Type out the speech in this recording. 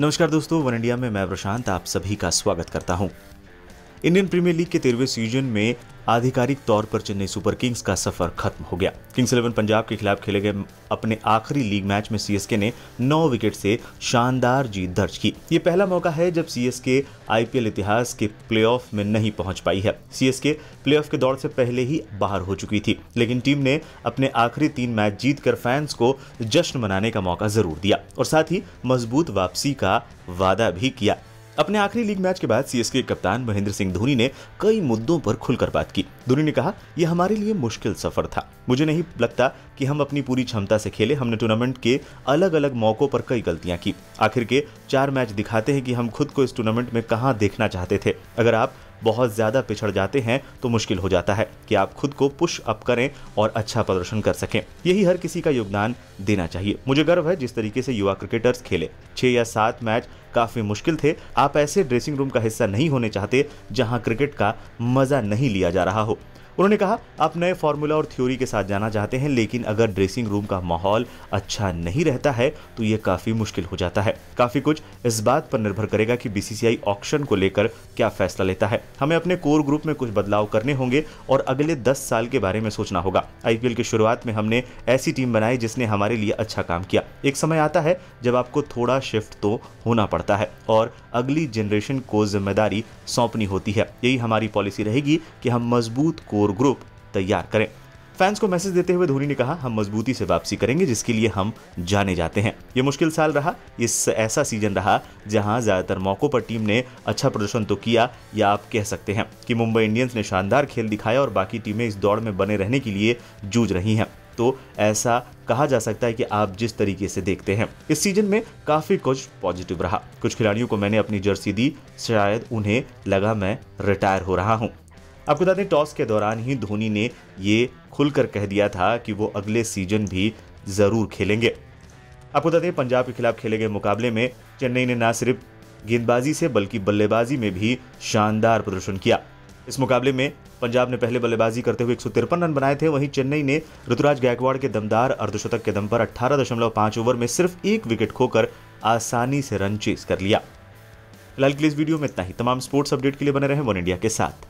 नमस्कार दोस्तों, one India में मैं प्रशांत, आप सभी का स्वागत करता हूँ। इंडियन प्रीमियर लीग के तेरहवें सीज़न में आधिकारिक तौर पर चेन्नई सुपर किंग्स का सफ़र खत्म हो गया। किंग्स इलेवन पंजाब के खिलाफ खेले गए अपने आखिरी लीग मैच में सीएसके ने 9 विकेट से शानदार जीत दर्ज की। ये पहला मौका है जब सीएसके आईपीएल इतिहास के प्लेऑफ में नहीं पहुँच पाई है। सीएसके प्लेऑफ के दौर से पहले ही बाहर हो चुकी थी, लेकिन टीम ने अपने आखिरी तीन मैच जीतकर फैंस को जश्न मनाने का मौका ज़रूर दिया और साथ ही मज़बूत वापसी का वादा भी किया। अपने आखिरी लीग मैच के बाद सीएसके कप्तान महेंद्र सिंह धोनी ने कई मुद्दों पर खुलकर बात की। धोनी ने कहा, यह हमारे लिए मुश्किल सफ़र था। मुझे नहीं लगता कि हम अपनी पूरी क्षमता से खेले। हमने टूर्नामेंट के अलग अलग मौकों पर कई गलतियाँ की। आखिर के चार मैच दिखाते हैं कि हम खुद को इस टूर्नामेंट में कहाँ देखना चाहते थे। अगर आप बहुत ज़्यादा पिछड़ जाते हैं तो मुश्किल हो जाता है कि आप खुद को पुश अप करें और अच्छा प्रदर्शन कर सकें। यही हर किसी का योगदान देना चाहिए। मुझे गर्व है जिस तरीके से युवा क्रिकेटर्स खेले। छः या सात मैच काफ़ी मुश्किल थे। आप ऐसे ड्रेसिंग रूम का हिस्सा नहीं होने चाहते, जहाँ क्रिकेट का मज़ा नहीं लिया जा रहा हो। उन्होंने कहा, आप नए फॉर्मूला और थ्योरी के साथ जाना चाहते हैं, लेकिन अगर ड्रेसिंग रूम का माहौल अच्छा नहीं रहता है तो ये काफ़ी मुश्किल हो जाता है। काफ़ी कुछ इस बात पर निर्भर करेगा कि बीसीसीआई ऑक्शन को लेकर क्या फैसला लेता है। हमें अपने कोर ग्रुप में कुछ बदलाव करने होंगे और अगले दस साल के बारे में सोचना होगा। आईपीएल की शुरुआत में हमने ऐसी टीम बनाई जिसने हमारे लिए अच्छा काम किया। एक समय आता है जब आपको थोड़ा शिफ्ट तो होना पड़ता है और अगली जनरेशन को ज़िम्मेदारी सौंपनी होती है। यही हमारी पॉलिसी रहेगी कि हम मज़बूत कोर कोर ग्रुप तैयार करें। फैंस को मैसेज देते हुए धोनी ने कहा, हम मजबूती से वापसी करेंगे, जिसके लिए हम जाने जाते हैं। ये मुश्किल साल रहा। इस ऐसा सीज़न रहा, जहाँ ज़्यादातर मौकों पर टीम ने अच्छा प्रदर्शन तो किया, या आप कह सकते हैं कि मुंबई इंडियंस ने शानदार खेल दिखाया और बाकी टीमें इस दौड़ में बने रहने के लिए जूझ रही हैं। तो ऐसा कहा जा सकता है कि आप जिस तरीके से देखते हैं। इस सीज़न में काफ़ी कुछ पॉजिटिव रहा। कुछ खिलाड़ियों को मैंने अपनी जर्सी दी, शायद उन्हें लगा मैं रिटायर हो रहा हूँ। आपको बता दें, टॉस के दौरान ही धोनी ने ये खुलकर कह दिया था कि वो अगले सीज़न भी ज़रूर खेलेंगे। आपको बता दें, पंजाब के खिलाफ खेले गए मुकाबले में चेन्नई ने न सिर्फ़ गेंदबाजी से, बल्कि बल्लेबाजी में भी शानदार प्रदर्शन किया। इस मुकाबले में पंजाब ने पहले बल्लेबाजी करते हुए एक सौ तिरपन रन बनाए थे। वहीं चेन्नई ने ऋतुराज गायकवाड़ के दमदार अर्धशतक के दम पर 18.5 ओवर में सिर्फ़ एक विकेट खोकर आसानी से रन चेस कर लिया। फ़िलहाल के लिए इस वीडियो में इतना ही। तमाम स्पोर्ट्स अपडेट के लिए बने रहे वन इंडिया के साथ।